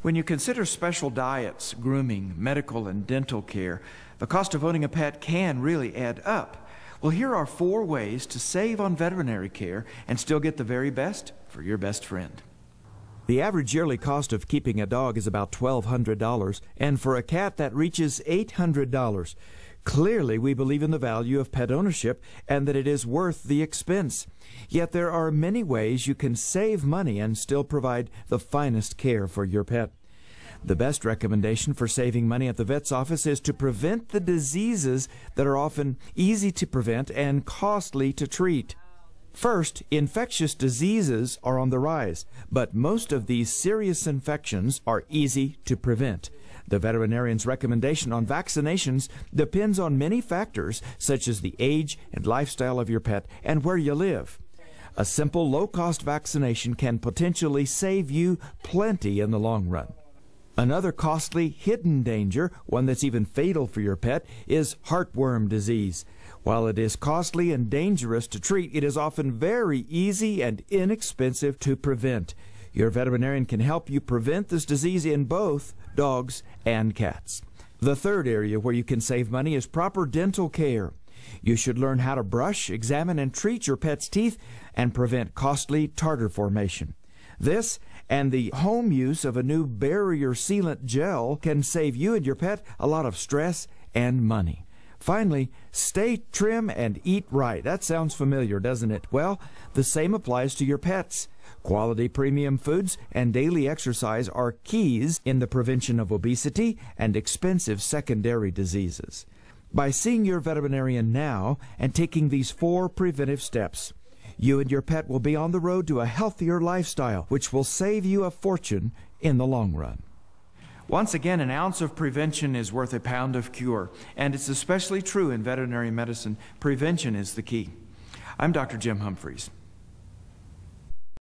When you consider special diets, grooming, medical, and dental care, the cost of owning a pet can really add up. Well, here are four ways to save on veterinary care and still get the very best for your best friend. The average yearly cost of keeping a dog is about $1,200, and for a cat that reaches $800. Clearly, we believe in the value of pet ownership and that it is worth the expense. Yet there are many ways you can save money and still provide the finest care for your pet. The best recommendation for saving money at the vet's office is to prevent the diseases that are often easy to prevent and costly to treat. First, infectious diseases are on the rise, but most of these serious infections are easy to prevent. The veterinarian's recommendation on vaccinations depends on many factors, such as the age and lifestyle of your pet and where you live. A simple, low cost vaccination can potentially save you plenty in the long run. Another costly hidden danger, one that's even fatal for your pet, is heartworm disease. While it is costly and dangerous to treat, it is often very easy and inexpensive to prevent. Your veterinarian can help you prevent this disease in both dogs and cats. The third area where you can save money is proper dental care. You should learn how to brush, examine, and treat your pet's teeth and prevent costly tartar formation. This and the home use of a new barrier sealant gel can save you and your pet a lot of stress and money. Finally, stay trim and eat right. That sounds familiar, doesn't it? Well, the same applies to your pets. Quality premium foods and daily exercise are keys in the prevention of obesity and expensive secondary diseases. By seeing your veterinarian now and taking these four preventive steps, you and your pet will be on the road to a healthier lifestyle, which will save you a fortune in the long run. Once again, an ounce of prevention is worth a pound of cure, and it's especially true in veterinary medicine. Prevention is the key. I'm Dr. Jim Humphries.